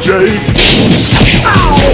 Jake. Ow!